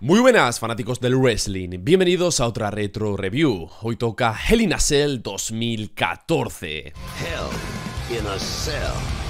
Muy buenas fanáticos del wrestling, bienvenidos a otra retro review. Hoy toca Hell in a Cell 2014. Hell in a Cell.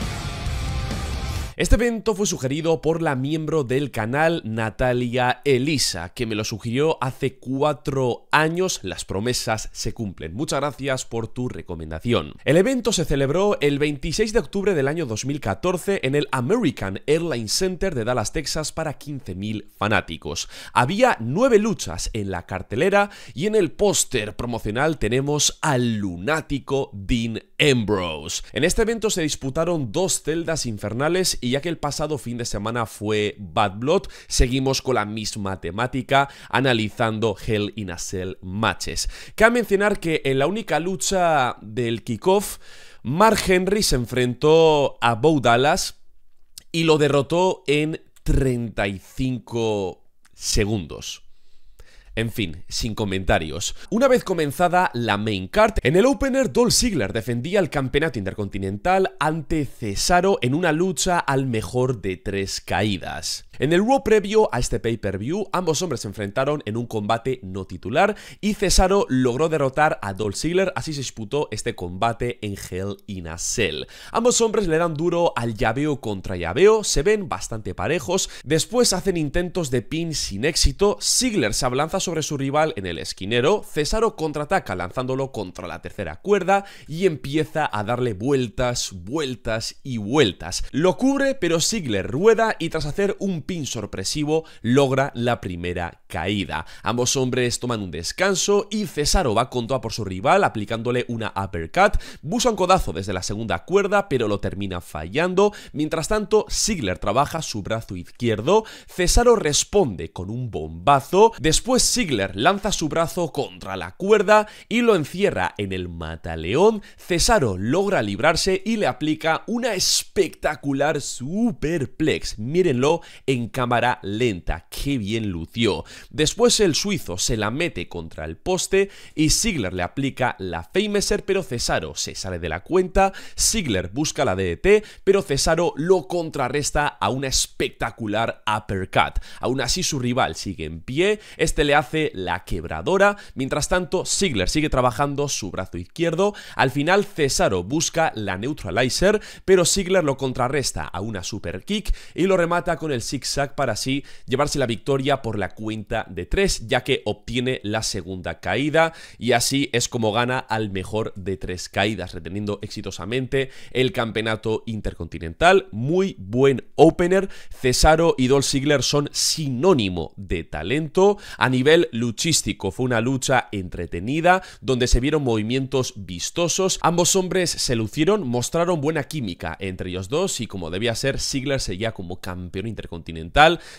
Este evento fue sugerido por la miembro del canal Natalia Elisa, que me lo sugirió hace cuatro años. Las promesas se cumplen. Muchas gracias por tu recomendación. El evento se celebró el 26 de octubre del año 2014 en el American Airlines Center de Dallas, Texas, para 15.000 fanáticos. Había nueve luchas en la cartelera y en el póster promocional tenemos al lunático Dean Ambrose. En este evento se disputaron dos celdas infernales y ya que el pasado fin de semana fue Bad Blood, seguimos con la misma temática analizando Hell in a Cell matches. Cabe mencionar que en la única lucha del kickoff, Mark Henry se enfrentó a Bo Dallas y lo derrotó en 35 segundos. En fin, sin comentarios. Una vez comenzada la main card, en el opener Dolph Ziggler defendía el campeonato intercontinental ante Cesaro en una lucha al mejor de tres caídas. En el Raw previo a este pay-per-view, ambos hombres se enfrentaron en un combate no titular y Cesaro logró derrotar a Dolph Ziggler, así se disputó este combate en Hell in a Cell. Ambos hombres le dan duro al llaveo contra llaveo, se ven bastante parejos, después hacen intentos de pin sin éxito, Ziggler se abalanza sobre su rival en el esquinero, Cesaro contraataca lanzándolo contra la tercera cuerda y empieza a darle vueltas, vueltas y vueltas. Lo cubre, pero Ziggler rueda y tras hacer un pin sorpresivo logra la primera caída. Ambos hombres toman un descanso y Cesaro va con toda por su rival aplicándole una uppercut, busa un codazo desde la segunda cuerda pero lo termina fallando. Mientras tanto, Ziggler trabaja su brazo izquierdo, Cesaro responde con un bombazo, después Ziggler lanza su brazo contra la cuerda y lo encierra en el mataleón, Cesaro logra librarse y le aplica una espectacular superplex, mírenlo en en cámara lenta. ¡Qué bien lució! Después el suizo se la mete contra el poste y Ziggler le aplica la Fameser, pero Cesaro se sale de la cuenta. Ziggler busca la DDT, pero Cesaro lo contrarresta a una espectacular uppercut. Aún así su rival sigue en pie, este le hace la quebradora. Mientras tanto, Ziggler sigue trabajando su brazo izquierdo. Al final, Cesaro busca la neutralizer, pero Ziggler lo contrarresta a una super kick y lo remata con el Six para así llevarse la victoria por la cuenta de 3, ya que obtiene la segunda caída y así es como gana al mejor de tres caídas, reteniendo exitosamente el campeonato intercontinental. Muy buen opener. Cesaro y Dolph Ziggler son sinónimo de talento. A nivel luchístico fue una lucha entretenida, donde se vieron movimientos vistosos. Ambos hombres se lucieron, mostraron buena química entre ellos dos y como debía ser, Ziggler seguía como campeón intercontinental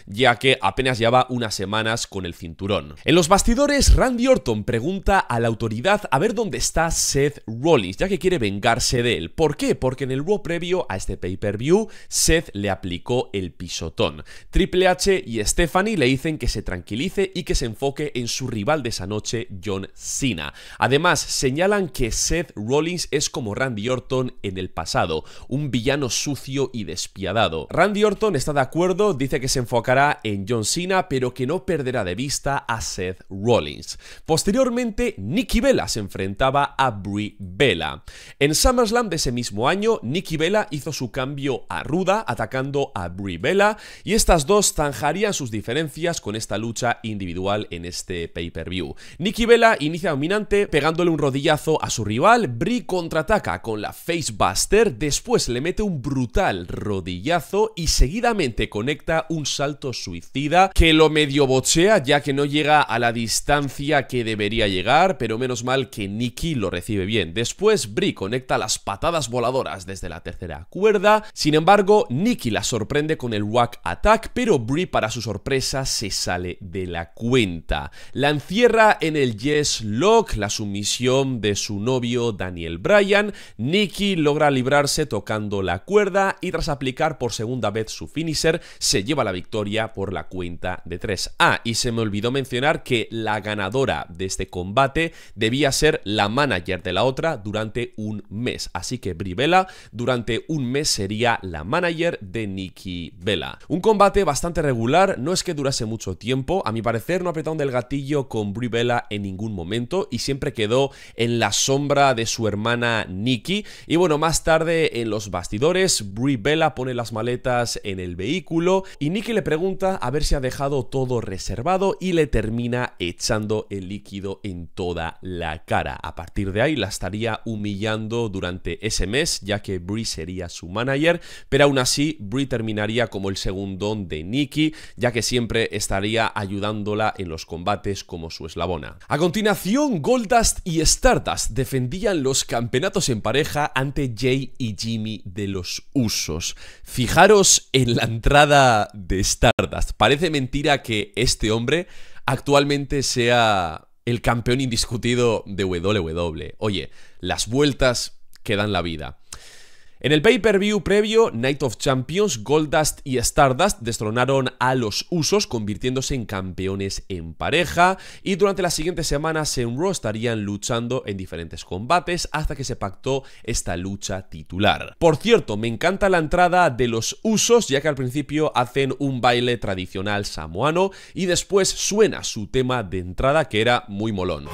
ya que apenas lleva unas semanas con el cinturón. En los bastidores, Randy Orton pregunta a la autoridad a ver dónde está Seth Rollins, ya que quiere vengarse de él. ¿Por qué? Porque en el Raw previo a este pay-per-view, Seth le aplicó el pisotón. Triple H y Stephanie le dicen que se tranquilice y que se enfoque en su rival de esa noche, John Cena. Además, señalan que Seth Rollins es como Randy Orton en el pasado, un villano sucio y despiadado. Randy Orton está de acuerdo, dice que se enfocará en John Cena, pero que no perderá de vista a Seth Rollins. Posteriormente, Nikki Bella se enfrentaba a Brie Bella. En SummerSlam de ese mismo año, Nikki Bella hizo su cambio a ruda, atacando a Brie Bella, y estas dos zanjarían sus diferencias con esta lucha individual en este pay-per-view. Nikki Bella inicia dominante, pegándole un rodillazo a su rival, Brie contraataca con la Facebuster, después le mete un brutal rodillazo y seguidamente conecta un salto suicida que lo medio bochea ya que no llega a la distancia que debería llegar, pero menos mal que Nikki lo recibe bien. Después Brie conecta las patadas voladoras desde la tercera cuerda, sin embargo Nikki la sorprende con el Wack Attack, pero Brie para su sorpresa se sale de la cuenta. La encierra en el Yes Lock, la sumisión de su novio Daniel Bryan, Nikki logra librarse tocando la cuerda y tras aplicar por segunda vez su finisher se se lleva la victoria por la cuenta de 3. Ah, y se me olvidó mencionar que la ganadora de este combate debía ser la manager de la otra durante un mes. Así que Brie Bella durante un mes sería la manager de Nikki Bella. Un combate bastante regular, no es que durase mucho tiempo, a mi parecer no apretaron del gatillo con Brie Bella en ningún momento y siempre quedó en la sombra de su hermana Nikki. Y bueno, más tarde en los bastidores, Brie Bella pone las maletas en el vehículo y Nikki le pregunta a ver si ha dejado todo reservado y le termina echando el líquido en toda la cara. A partir de ahí la estaría humillando durante ese mes, ya que Brie sería su manager, pero aún así Brie terminaría como el segundón de Nikki, ya que siempre estaría ayudándola en los combates como su eslabona. A continuación, Goldust y Stardust defendían los campeonatos en pareja ante Jay y Jimmy de los Usos. Fijaros en la entrada de Stardust. Parece mentira que este hombre actualmente sea el campeón indiscutido de WWE. Oye, las vueltas que dan la vida. En el pay-per-view previo, Night of Champions, Goldust y Stardust destronaron a los Usos, convirtiéndose en campeones en pareja, y durante las siguientes semanas en Raw estarían luchando en diferentes combates hasta que se pactó esta lucha titular. Por cierto, me encanta la entrada de los Usos, ya que al principio hacen un baile tradicional samoano y después suena su tema de entrada que era muy molón.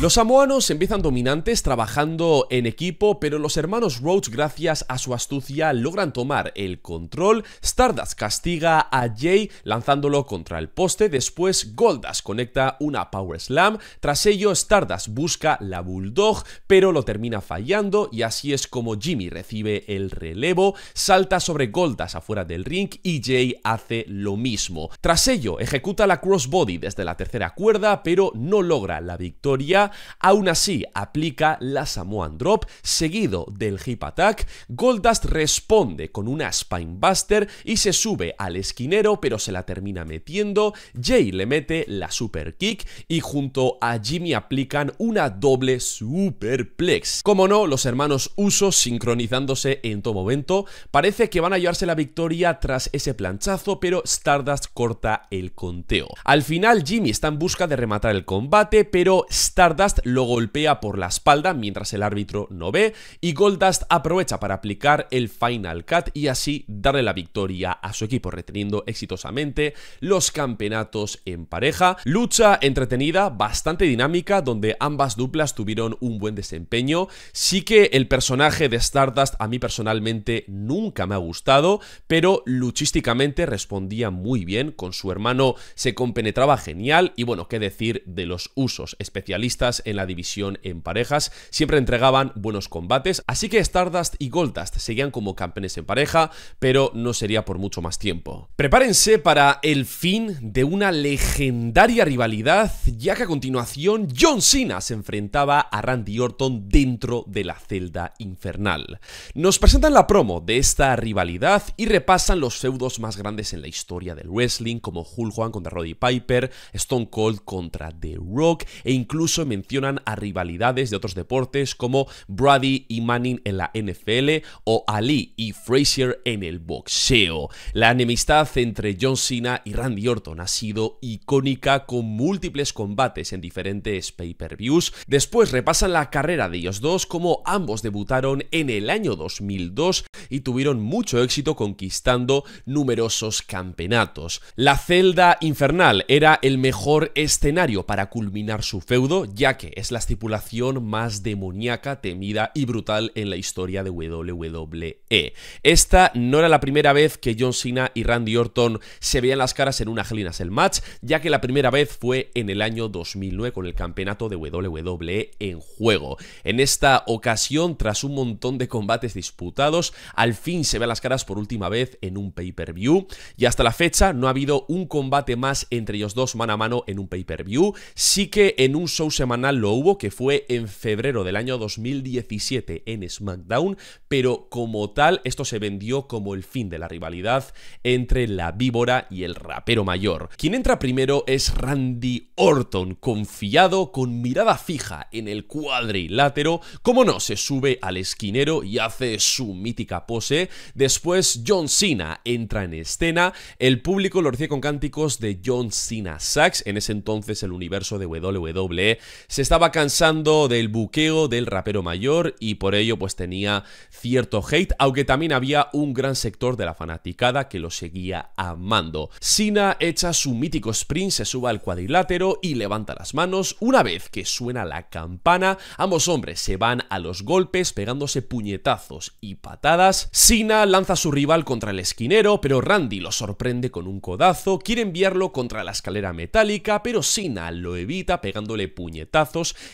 Los samoanos empiezan dominantes trabajando en equipo, pero los hermanos Rhodes, gracias a su astucia, logran tomar el control. Stardust castiga a Jay lanzándolo contra el poste. Después Goldust conecta una Power Slam. Tras ello, Stardust busca la Bulldog, pero lo termina fallando y así es como Jimmy recibe el relevo. Salta sobre Goldust afuera del ring y Jay hace lo mismo. Tras ello, ejecuta la crossbody desde la tercera cuerda, pero no logra la victoria aún así aplica la Samoan Drop, seguido del Hip Attack, Goldust responde con una Spinebuster y se sube al esquinero pero se la termina metiendo, Jay le mete la Super Kick y junto a Jimmy aplican una doble Superplex. Como no, los hermanos Usos sincronizándose en todo momento, parece que van a llevarse la victoria tras ese planchazo, pero Stardust corta el conteo. Al final Jimmy está en busca de rematar el combate, pero Stardust lo golpea por la espalda mientras el árbitro no ve y Goldust aprovecha para aplicar el Final Cut y así darle la victoria a su equipo, reteniendo exitosamente los campeonatos en pareja. Lucha entretenida, bastante dinámica, donde ambas duplas tuvieron un buen desempeño. Sí que el personaje de Stardust a mí personalmente nunca me ha gustado, pero luchísticamente respondía muy bien, con su hermano se compenetraba genial y bueno, qué decir de los usos especialistas en la división en parejas, siempre entregaban buenos combates, así que Stardust y Goldust seguían como campeones en pareja, pero no sería por mucho más tiempo. Prepárense para el fin de una legendaria rivalidad, ya que a continuación John Cena se enfrentaba a Randy Orton dentro de la celda infernal. Nos presentan la promo de esta rivalidad y repasan los feudos más grandes en la historia del wrestling, como Hulk Hogan contra Roddy Piper, Stone Cold contra The Rock e incluso mencionan a rivalidades de otros deportes como Brady y Manning en la NFL o Ali y Frazier en el boxeo. La enemistad entre John Cena y Randy Orton ha sido icónica con múltiples combates en diferentes pay-per-views. Después repasan la carrera de ellos dos como ambos debutaron en el año 2002 y tuvieron mucho éxito conquistando numerosos campeonatos. La celda infernal era el mejor escenario para culminar su feudo, ya que es la estipulación más demoníaca, temida y brutal en la historia de WWE. Esta no era la primera vez que John Cena y Randy Orton se veían las caras en una Hell el Match, ya que la primera vez fue en el año 2009 con el campeonato de WWE en juego. En esta ocasión, tras un montón de combates disputados, al fin se ven las caras por última vez en un pay-per-view y hasta la fecha no ha habido un combate más entre ellos dos mano a mano en un pay-per-view. Sí que en un show semanal lo hubo, que fue en febrero del año 2017 en SmackDown, pero como tal, esto se vendió como el fin de la rivalidad entre la víbora y el rapero mayor. Quien entra primero es Randy Orton, confiado, con mirada fija en el cuadrilátero, como no, se sube al esquinero y hace su mítica pose. Después John Cena entra en escena, el público lo recibe con cánticos de John Cena Sax, en ese entonces el universo de WWE se estaba cansando del buqueo del rapero mayor y por ello pues tenía cierto hate, aunque también había un gran sector de la fanaticada que lo seguía amando. Cena echa su mítico sprint, se sube al cuadrilátero y levanta las manos. Una vez que suena la campana, ambos hombres se van a los golpes pegándose puñetazos y patadas. Cena lanza a su rival contra el esquinero, pero Randy lo sorprende con un codazo, quiere enviarlo contra la escalera metálica, pero Cena lo evita pegándole puñetazos,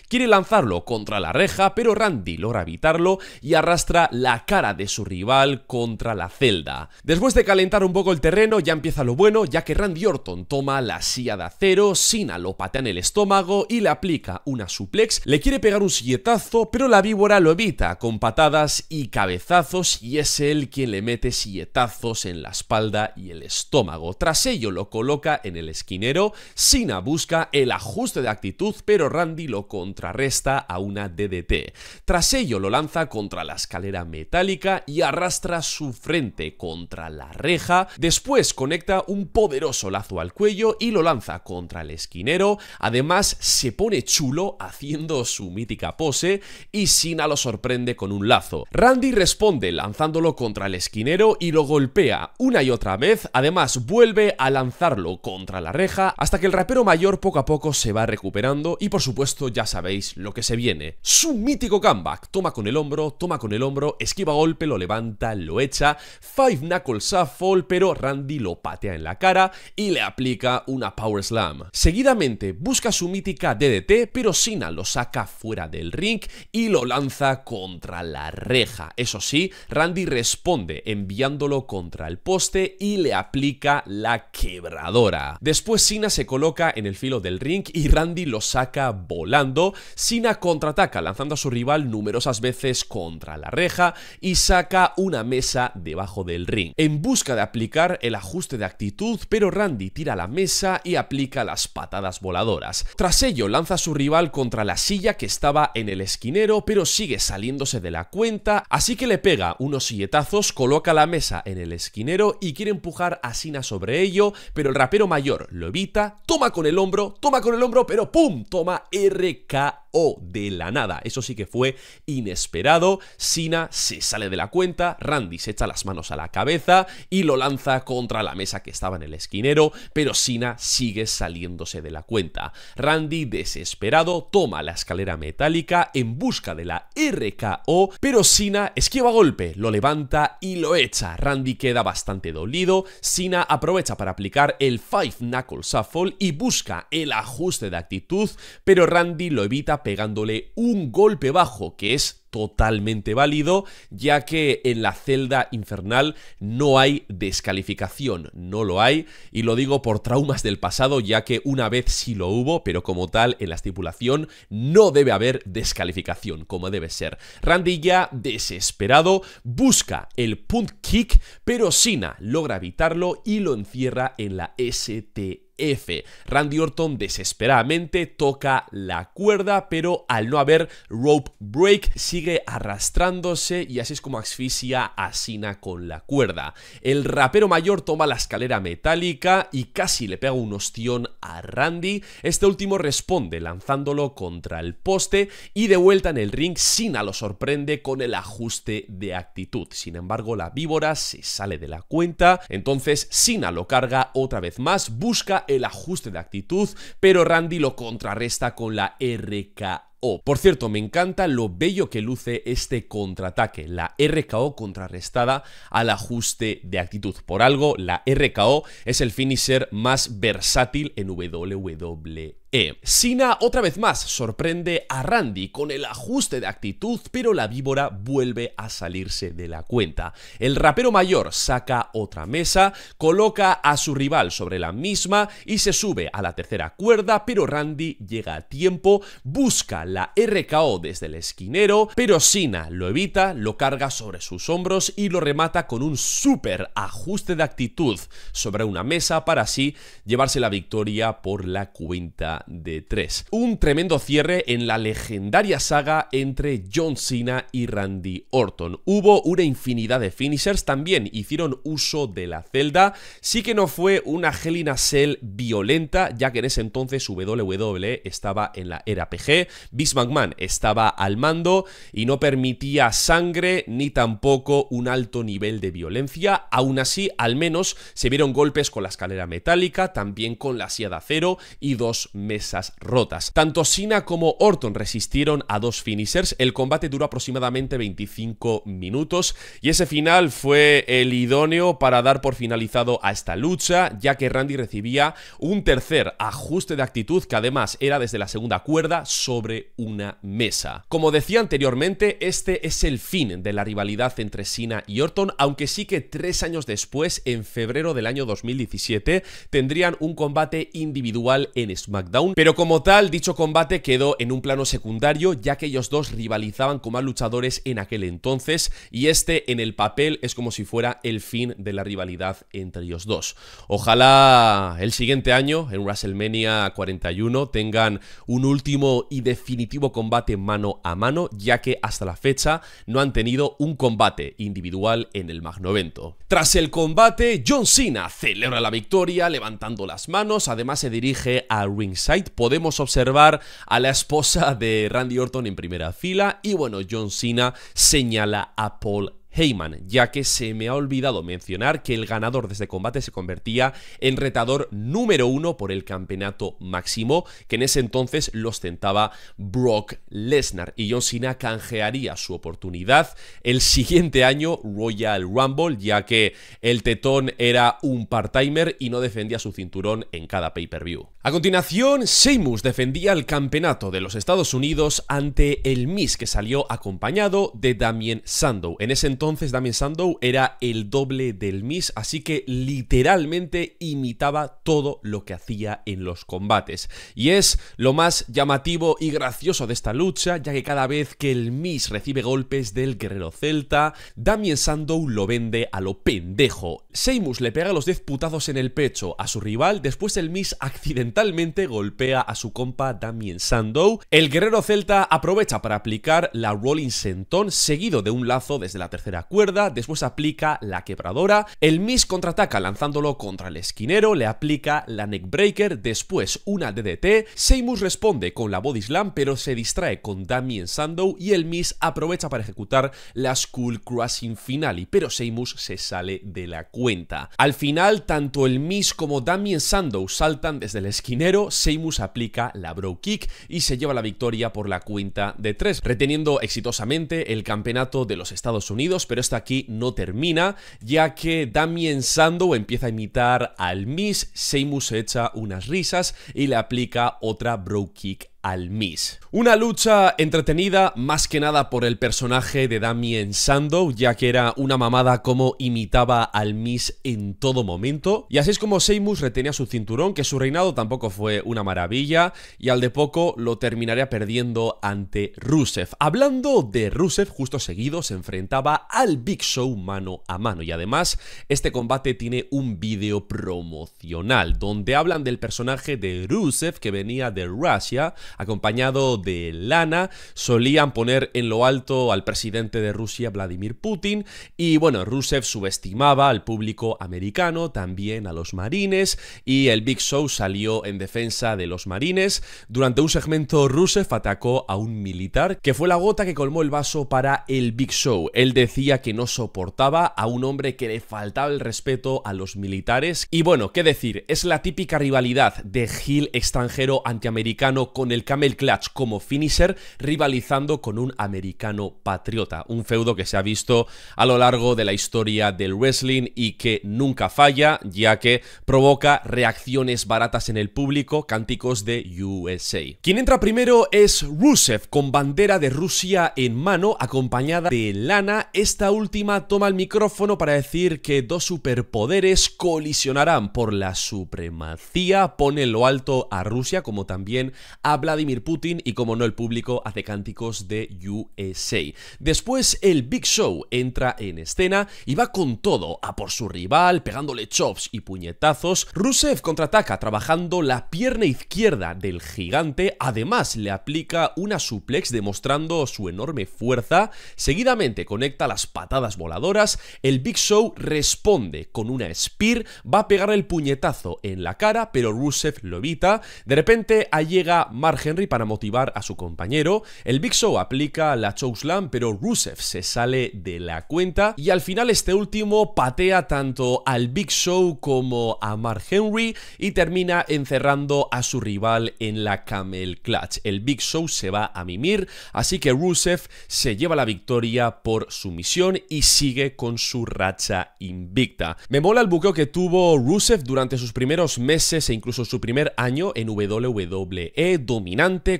quiere lanzarlo contra la reja, pero Randy logra evitarlo y arrastra la cara de su rival contra la celda. Después de calentar un poco el terreno, ya empieza lo bueno, ya que Randy Orton toma la silla de acero, Sina lo patea en el estómago y le aplica una suplex, le quiere pegar un silletazo, pero la víbora lo evita con patadas y cabezazos y es él quien le mete silletazos en la espalda y el estómago. Tras ello lo coloca en el esquinero, Sina busca el ajuste de actitud, pero Randy lo contrarresta a una DDT. Tras ello lo lanza contra la escalera metálica y arrastra su frente contra la reja, después conecta un poderoso lazo al cuello y lo lanza contra el esquinero, además se pone chulo haciendo su mítica pose y Sina lo sorprende con un lazo. Randy responde lanzándolo contra el esquinero y lo golpea una y otra vez, además vuelve a lanzarlo contra la reja hasta que el rapero mayor poco a poco se va recuperando y por supuesto ya sabéis lo que se viene. Su mítico comeback, toma con el hombro, toma con el hombro, esquiva golpe, lo levanta, lo echa, Five Knuckle Shuffle, pero Randy lo patea en la cara y le aplica una Power Slam. Seguidamente busca su mítica DDT, pero Sina lo saca fuera del ring y lo lanza contra la reja. Eso sí, Randy responde enviándolo contra el poste y le aplica la quebradora. Después Sina se coloca en el filo del ring y Randy lo saca volando. Sina contraataca lanzando a su rival numerosas veces contra la reja y saca una mesa debajo del ring. En busca de aplicar el ajuste de actitud, pero Randy tira la mesa y aplica las patadas voladoras. Tras ello lanza a su rival contra la silla que estaba en el esquinero, pero sigue saliéndose de la cuenta, así que le pega unos silletazos, coloca la mesa en el esquinero y quiere empujar a Sina sobre ello, pero el rapero mayor lo evita, toma con el hombro, toma con el hombro, pero ¡pum! Toma ARK RKO de la nada. Eso sí que fue inesperado. Sina se sale de la cuenta, Randy se echa las manos a la cabeza y lo lanza contra la mesa que estaba en el esquinero, pero Sina sigue saliéndose de la cuenta. Randy, desesperado, toma la escalera metálica en busca de la RKO, pero Sina esquiva golpe, lo levanta y lo echa. Randy queda bastante dolido. Sina aprovecha para aplicar el Five Knuckle Shuffle y busca el ajuste de actitud, pero Randy lo evita pegándole un golpe bajo que es totalmente válido, ya que en la celda infernal no hay descalificación, no lo hay, y lo digo por traumas del pasado, ya que una vez sí lo hubo, pero como tal en la estipulación no debe haber descalificación, como debe ser. Randy ya desesperado busca el punt kick, pero Sina logra evitarlo y lo encierra en la ST F. Randy Orton desesperadamente toca la cuerda, pero al no haber rope break sigue arrastrándose y así es como asfixia a Sina con la cuerda. El rapero mayor toma la escalera metálica y casi le pega un ostión a Randy. Este último responde lanzándolo contra el poste y de vuelta en el ring Sina lo sorprende con el ajuste de actitud. Sin embargo, la víbora se sale de la cuenta, entonces Sina lo carga otra vez más, busca el ajuste de actitud, pero Randy lo contrarresta con la RK RKO. Por cierto, me encanta lo bello que luce este contraataque, la RKO contrarrestada al ajuste de actitud. Por algo, la RKO es el finisher más versátil en WWE. Sina otra vez más sorprende a Randy con el ajuste de actitud, pero la víbora vuelve a salirse de la cuenta. El rapero mayor saca otra mesa, coloca a su rival sobre la misma y se sube a la tercera cuerda, pero Randy llega a tiempo, busca la RKO desde el esquinero, pero Sina lo evita, lo carga sobre sus hombros y lo remata con un súper ajuste de actitud sobre una mesa para así llevarse la victoria por la cuenta de 3. Un tremendo cierre en la legendaria saga entre John Cena y Randy Orton. Hubo una infinidad de finishers, también hicieron uso de la celda. Sí que no fue una Hell in Cell violenta, ya que en ese entonces WWE estaba en la era PG, Vince McMahon estaba al mando y no permitía sangre ni tampoco un alto nivel de violencia. Aún así, al menos se vieron golpes con la escalera metálica, también con la silla de acero y dos mesas rotas. Tanto Sina como Orton resistieron a dos finishers, el combate duró aproximadamente 25 minutos y ese final fue el idóneo para dar por finalizado a esta lucha, ya que Randy recibía un tercer ajuste de actitud que además era desde la segunda cuerda sobre una mesa. Como decía anteriormente, este es el fin de la rivalidad entre Sina y Orton, aunque sí que tres años después, en febrero del año 2017, tendrían un combate individual en SmackDown, pero como tal, dicho combate quedó en un plano secundario, ya que ellos dos rivalizaban como luchadores en aquel entonces, y este en el papel es como si fuera el fin de la rivalidad entre ellos dos. Ojalá el siguiente año, en WrestleMania 41, tengan un último y definitivo combate mano a mano, ya que hasta la fecha no han tenido un combate individual en el Magnovento. Tras el combate, John Cena celebra la victoria levantando las manos, además se dirige a ringside. Podemos observar a la esposa de Randy Orton en primera fila. Y bueno, John Cena señala a Paul Heyman, ya que se me ha olvidado mencionar que el ganador de este combate se convertía en retador número uno por el campeonato máximo, que en ese entonces lo ostentaba Brock Lesnar, y John Cena canjearía su oportunidad el siguiente año Royal Rumble, ya que el tetón era un part-timer y no defendía su cinturón en cada pay-per-view. A continuación, Sheamus defendía el campeonato de los Estados Unidos ante el Miz, que salió acompañado de Damien Sandow. En ese entonces entonces Damien Sandow era el doble del Miss, así que literalmente imitaba todo lo que hacía en los combates. Y es lo más llamativo y gracioso de esta lucha, ya que cada vez que el Miss recibe golpes del guerrero celta, Damien Sandow lo vende a lo pendejo. Seymus le pega los 10 putazos en el pecho a su rival, después el Miss accidentalmente golpea a su compa Damien Sandow. El guerrero celta aprovecha para aplicar la Rolling Senton, seguido de un lazo desde la tercera cuerda, después aplica la quebradora, el Miss contraataca lanzándolo contra el esquinero, le aplica la neckbreaker, después una DDT, Seymus responde con la body slam pero se distrae con Damien Sandow y el Miss aprovecha para ejecutar la Skull Crushing Finale, pero Seymus se sale de la cuenta. Al final, tanto el Miss como Damien Sandow saltan desde el esquinero, Seymus aplica la Bro Kick y se lleva la victoria por la cuenta de 3, reteniendo exitosamente el campeonato de los Estados Unidos, pero esto aquí no termina, ya que Damien Sandow empieza a imitar al Miss, Seymour echa unas risas y le aplica otra bro kick al Miss. Una lucha entretenida más que nada por el personaje de Damien Sandow, ya que era una mamada como imitaba al Miss en todo momento. Y así es como Seymus retenía su cinturón, que su reinado tampoco fue una maravilla, y al de poco lo terminaría perdiendo ante Rusev. Hablando de Rusev, justo seguido se enfrentaba al Big Show mano a mano, y además este combate tiene un vídeo promocional, donde hablan del personaje de Rusev que venía de Rusia, acompañado de Lana, solían poner en lo alto al presidente de Rusia, Vladimir Putin, y bueno, Rusev subestimaba al público americano, también a los marines, y el Big Show salió en defensa de los marines. Durante un segmento, Rusev atacó a un militar, que fue la gota que colmó el vaso para el Big Show. Él decía que no soportaba a un hombre que le faltaba el respeto a los militares, y bueno, qué decir, es la típica rivalidad de Gil extranjero antiamericano con el Camel Clutch como finisher, rivalizando con un americano patriota. Un feudo que se ha visto a lo largo de la historia del wrestling y que nunca falla, ya que provoca reacciones baratas en el público, cánticos de USA. Quien entra primero es Rusev, con bandera de Rusia en mano, acompañada de Lana. Esta última toma el micrófono para decir que dos superpoderes colisionarán por la supremacía, pone lo alto a Rusia, como también a Vladimir Putin y como no el público hace cánticos de USA. Después el Big Show entra en escena y va con todo a por su rival, pegándole chops y puñetazos. Rusev contraataca trabajando la pierna izquierda del gigante, además le aplica una suplex demostrando su enorme fuerza, seguidamente conecta las patadas voladoras, el Big Show responde con una spear, va a pegar el puñetazo en la cara, pero Rusev lo evita, de repente llega Mark Henry para motivar a su compañero, el Big Show aplica la chokeslam, pero Rusev se sale de la cuenta y al final este último patea tanto al Big Show como a Mark Henry y termina encerrando a su rival en la Camel Clutch. El Big Show se va a mimir, así que Rusev se lleva la victoria por sumisión y sigue con su racha invicta. Me mola el buqueo que tuvo Rusev durante sus primeros meses e incluso su primer año en WWE,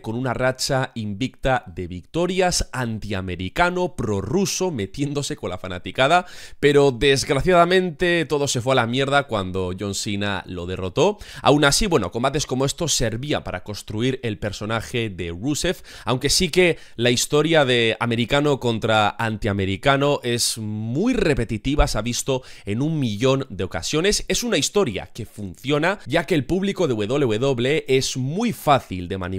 con una racha invicta de victorias, antiamericano, prorruso, metiéndose con la fanaticada, pero desgraciadamente todo se fue a la mierda cuando John Cena lo derrotó. Aún así, bueno, combates como estos servían para construir el personaje de Rusev, aunque sí que la historia de americano contra antiamericano es muy repetitiva, se ha visto en un millón de ocasiones. Es una historia que funciona, ya que el público de WWE es muy fácil de manipular,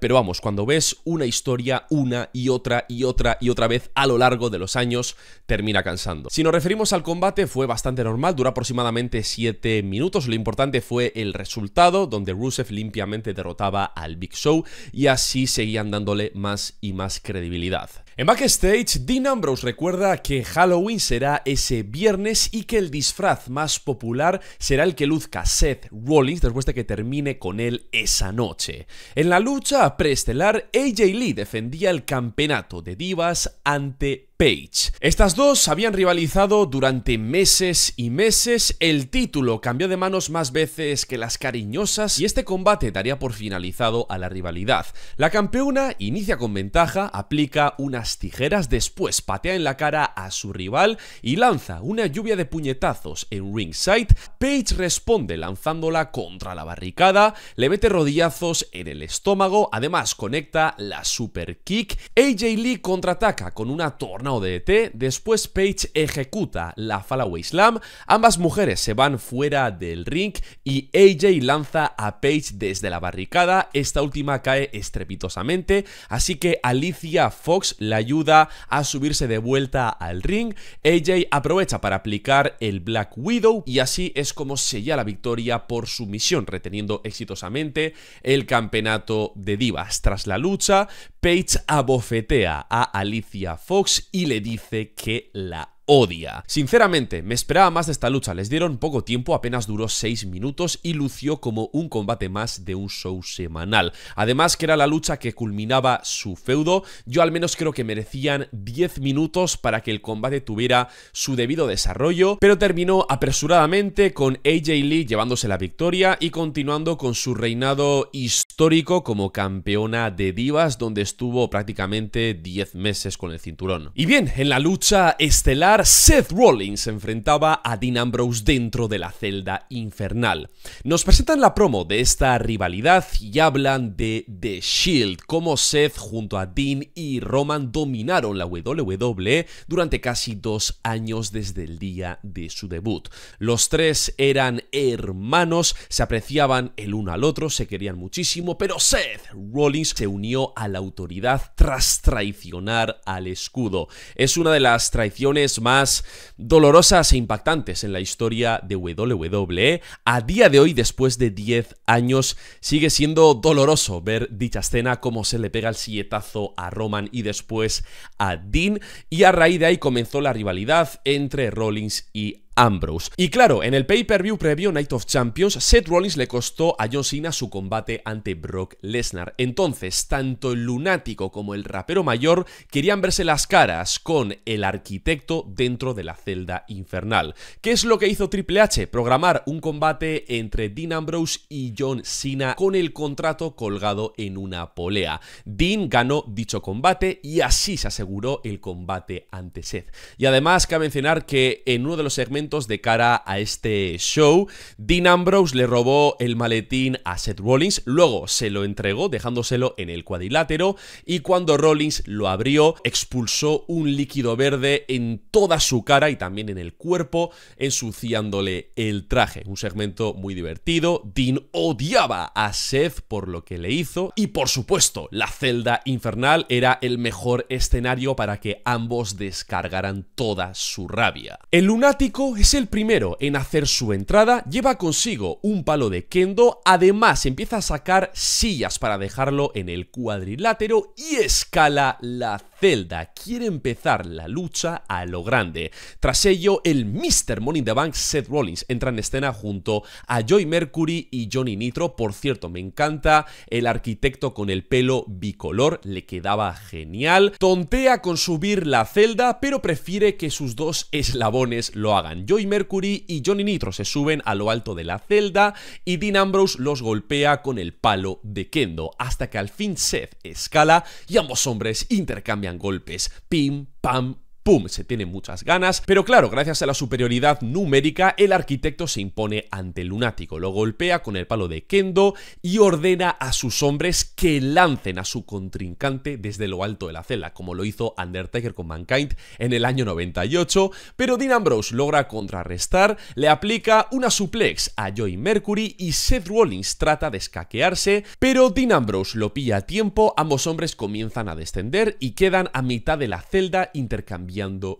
pero vamos, cuando ves una historia una y otra y otra y otra vez a lo largo de los años, termina cansando. Si nos referimos al combate, fue bastante normal, dura aproximadamente 7 minutos. Lo importante fue el resultado, donde Rusev limpiamente derrotaba al Big Show y así seguían dándole más y más credibilidad. En backstage, Dean Ambrose recuerda que Halloween será ese viernes y que el disfraz más popular será el que luzca Seth Rollins después de que termine con él esa noche. En la lucha preestelar, AJ Lee defendía el campeonato de divas ante Page. Estas dos habían rivalizado durante meses y meses, el título cambió de manos más veces que las cariñosas y este combate daría por finalizado a la rivalidad. La campeona inicia con ventaja, aplica unas tijeras, después patea en la cara a su rival y lanza una lluvia de puñetazos en ringside. Page responde lanzándola contra la barricada, le mete rodillazos en el estómago, además conecta la super kick. AJ Lee contraataca con una torna de ET, después Paige ejecuta la Fallaway Slam, ambas mujeres se van fuera del ring y AJ lanza a Paige desde la barricada, esta última cae estrepitosamente, así que Alicia Fox la ayuda a subirse de vuelta al ring, AJ aprovecha para aplicar el Black Widow y así es como sella la victoria por sumisión, reteniendo exitosamente el campeonato de divas. Tras la lucha, Paige abofetea a Alicia Fox y le dice que la odia. Sinceramente, me esperaba más de esta lucha, les dieron poco tiempo, apenas duró 6 minutos y lució como un combate más de un show semanal. Además que era la lucha que culminaba su feudo, yo al menos creo que merecían 10 minutos para que el combate tuviera su debido desarrollo, pero terminó apresuradamente con AJ Lee llevándose la victoria y continuando con su reinado histórico como campeona de divas donde estuvo prácticamente 10 meses con el cinturón. Y bien, en la lucha estelar Seth Rollins se enfrentaba a Dean Ambrose dentro de la celda infernal. Nos presentan la promo de esta rivalidad y hablan de The Shield, como Seth junto a Dean y Roman dominaron la WWE durante casi dos años desde el día de su debut. Los tres eran hermanos, se apreciaban el uno al otro, se querían muchísimo, pero Seth Rollins se unió a la autoridad tras traicionar al escudo. Es una de las traiciones más más dolorosas e impactantes en la historia de WWE. A día de hoy, después de 10 años, sigue siendo doloroso ver dicha escena, como se le pega el silletazo a Roman y después a Dean. Y a raíz de ahí comenzó la rivalidad entre Rollins y Ambrose. Y claro, en el pay-per-view previo Night of Champions, Seth Rollins le costó a John Cena su combate ante Brock Lesnar. Entonces, tanto el lunático como el rapero mayor querían verse las caras con el arquitecto dentro de la celda infernal. ¿Qué es lo que hizo Triple H? Programar un combate entre Dean Ambrose y John Cena con el contrato colgado en una polea. Dean ganó dicho combate y así se aseguró el combate ante Seth. Y además cabe mencionar que en uno de los segmentos de cara a este show, Dean Ambrose le robó el maletín a Seth Rollins, luego se lo entregó dejándoselo en el cuadrilátero y cuando Rollins lo abrió expulsó un líquido verde en toda su cara y también en el cuerpo, ensuciándole el traje. Un segmento muy divertido. Dean odiaba a Seth por lo que le hizo y por supuesto la celda infernal era el mejor escenario para que ambos descargaran toda su rabia. El lunático es el primero en hacer su entrada, lleva consigo un palo de kendo, además empieza a sacar sillas para dejarlo en el cuadrilátero y escala la celda. Quiere empezar la lucha a lo grande. Tras ello, el Mr. Money in the Bank Seth Rollins entra en escena junto a Joy Mercury y Johnny Nitro. Por cierto, me encanta el arquitecto con el pelo bicolor, le quedaba genial. Tontea con subir la celda, pero prefiere que sus dos eslabones lo hagan. Joy Mercury y Johnny Nitro se suben a lo alto de la celda y Dean Ambrose los golpea con el palo de Kendo, hasta que al fin Seth escala y ambos hombres intercambian golpes. Pim, pam, ¡pum! Se tiene muchas ganas, pero claro, gracias a la superioridad numérica, el arquitecto se impone ante el lunático, lo golpea con el palo de Kendo y ordena a sus hombres que lancen a su contrincante desde lo alto de la celda, como lo hizo Undertaker con Mankind en el año 98, pero Dean Ambrose logra contrarrestar, le aplica una suplex a Joey Mercury y Seth Rollins trata de escaquearse, pero Dean Ambrose lo pilla a tiempo, ambos hombres comienzan a descender y quedan a mitad de la celda intercambiando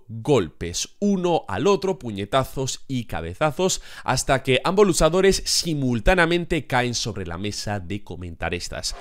golpes uno al otro, puñetazos y cabezazos, hasta que ambos luchadores simultáneamente caen sobre la mesa de comentaristas.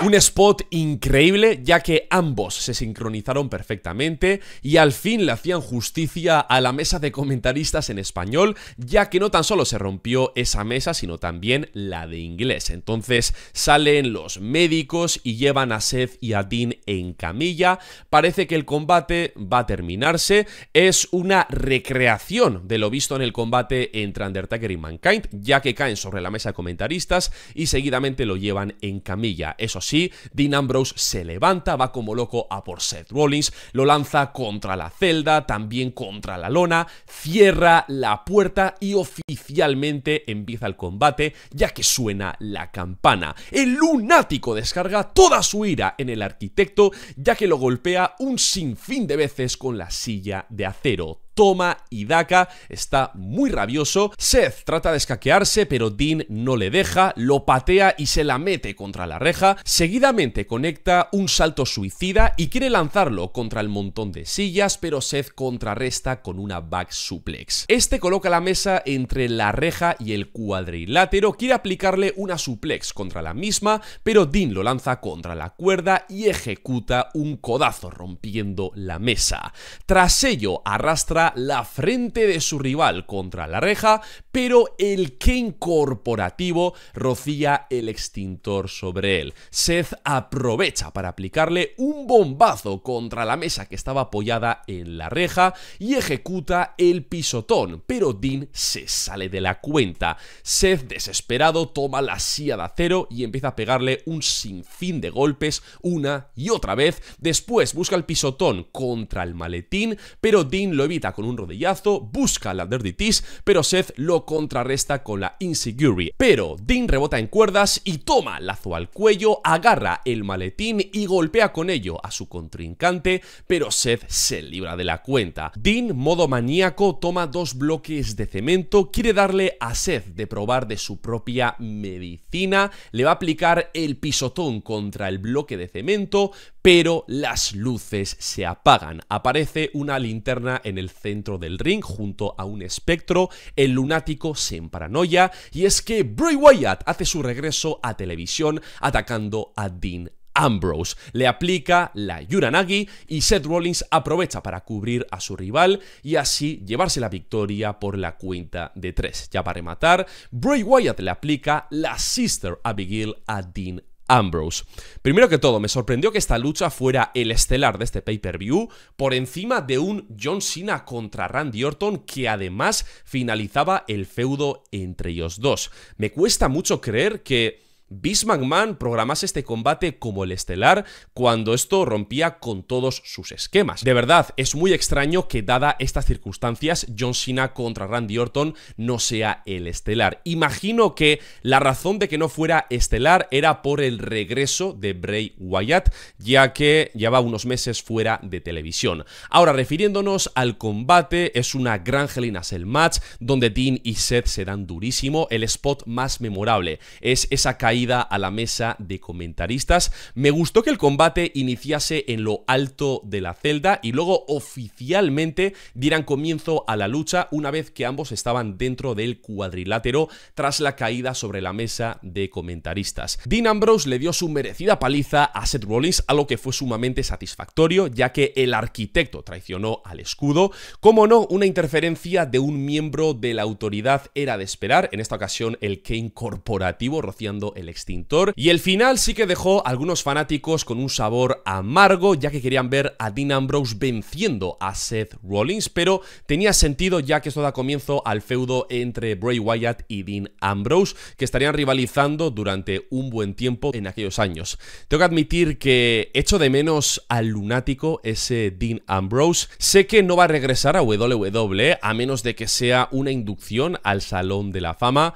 Un spot increíble ya que ambos se sincronizaron perfectamente y al fin le hacían justicia a la mesa de comentaristas en español ya que no tan solo se rompió esa mesa sino también la de inglés. Entonces salen los médicos y llevan a Seth y a Dean en camilla. Parece que el combate va a terminarse. Es una recreación de lo visto en el combate entre Undertaker y Mankind ya que caen sobre la mesa de comentaristas y seguidamente lo llevan en camilla. Eso sí, Dean Ambrose se levanta, va como loco a por Seth Rollins, lo lanza contra la celda, también contra la lona, cierra la puerta y oficialmente empieza el combate ya que suena la campana. El lunático descarga toda su ira en el arquitecto ya que lo golpea un sinfín de veces con la silla de acero toma y daca, está muy rabioso. Seth trata de escaquearse, pero Dean no le deja, lo patea y se la mete contra la reja. Seguidamente conecta un salto suicida y quiere lanzarlo contra el montón de sillas, pero Seth contrarresta con una back suplex. Este coloca la mesa entre la reja y el cuadrilátero, quiere aplicarle una suplex contra la misma, pero Dean lo lanza contra la cuerda y ejecuta un codazo rompiendo la mesa. Tras ello arrastra la frente de su rival contra la reja, pero el Ken corporativo rocía el extintor sobre él. Seth aprovecha para aplicarle un bombazo contra la mesa que estaba apoyada en la reja y ejecuta el pisotón, pero Dean se sale de la cuenta. Seth, desesperado, toma la silla de acero y empieza a pegarle un sinfín de golpes una y otra vez. Después busca el pisotón contra el maletín, pero Dean lo evita con un rodillazo, busca la Dirty pero Seth lo contrarresta con la Insecurity. Pero Dean rebota en cuerdas y toma lazo al cuello, agarra el maletín y golpea con ello a su contrincante, pero Seth se libra de la cuenta. Dean, modo maníaco, toma dos bloques de cemento, quiere darle a Seth de probar de su propia medicina, le va a aplicar el pisotón contra el bloque de cemento, pero las luces se apagan. Aparece una linterna en el centro del ring junto a un espectro, el lunático se emparanoia y es que Bray Wyatt hace su regreso a televisión atacando a Dean Ambrose. Le aplica la Yuranagi y Seth Rollins aprovecha para cubrir a su rival y así llevarse la victoria por la cuenta de tres. Ya para rematar, Bray Wyatt le aplica la Sister Abigail a Dean Ambrose. Primero que todo, me sorprendió que esta lucha fuera el estelar de este pay-per-view por encima de un John Cena contra Randy Orton que además finalizaba el feudo entre ellos dos. Me cuesta mucho creer que Vince McMahon programase este combate como el estelar cuando esto rompía con todos sus esquemas. De verdad, es muy extraño que dada estas circunstancias John Cena contra Randy Orton no sea el estelar. Imagino que la razón de que no fuera estelar era por el regreso de Bray Wyatt, ya que lleva unos meses fuera de televisión. Ahora, refiriéndonos al combate, es una gran Hell el match donde Dean y Seth se dan durísimo. El spot más memorable es esa caída a la mesa de comentaristas. Me gustó que el combate iniciase en lo alto de la celda y luego oficialmente dieran comienzo a la lucha una vez que ambos estaban dentro del cuadrilátero tras la caída sobre la mesa de comentaristas. Dean Ambrose le dio su merecida paliza a Seth Rollins, algo que fue sumamente satisfactorio ya que el arquitecto traicionó al escudo. Como no, una interferencia de un miembro de la autoridad era de esperar, en esta ocasión el Kane corporativo rociando el extintor. Y el final sí que dejó a algunos fanáticos con un sabor amargo, ya que querían ver a Dean Ambrose venciendo a Seth Rollins, pero tenía sentido ya que esto da comienzo al feudo entre Bray Wyatt y Dean Ambrose, que estarían rivalizando durante un buen tiempo en aquellos años. Tengo que admitir que echo de menos al lunático ese Dean Ambrose. Sé que no va a regresar a WWE a menos de que sea una inducción al Salón de la Fama.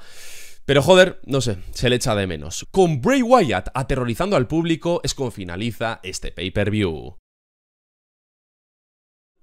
Pero joder, no sé, se le echa de menos. Con Bray Wyatt aterrorizando al público es como finaliza este pay-per-view.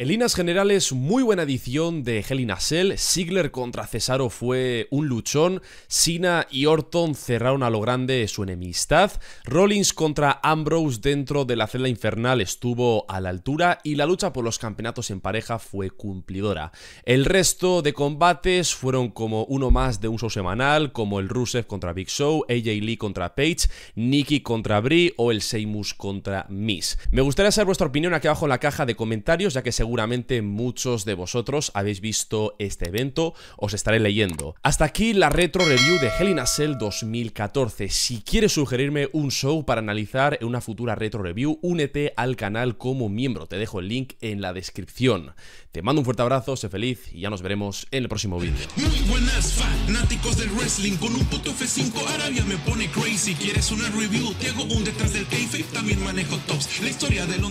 En líneas generales, muy buena edición de Hell in a contra Cesaro fue un luchón. Cena y Orton cerraron a lo grande su enemistad. Rollins contra Ambrose dentro de la celda infernal estuvo a la altura y la lucha por los campeonatos en pareja fue cumplidora. El resto de combates fueron como uno más de un show semanal, como el Rusev contra Big Show, AJ Lee contra Page, Nikki contra Brie o el Seimus contra Miss. Me gustaría saber vuestra opinión aquí abajo en la caja de comentarios, ya que según seguramente muchos de vosotros habéis visto este evento, os estaré leyendo. Hasta aquí la retro review de Hell in a Cell 2014. Si quieres sugerirme un show para analizar en una futura retro review, únete al canal como miembro. Te dejo el link en la descripción. Te mando un fuerte abrazo, sé feliz y ya nos veremos en el próximo vídeo. Muy buenas fanáticos del wrestling con un puto F5 Arabia me pone crazy. ¿Quieres una review? Te hago un detrás del también manejo tops. La historia del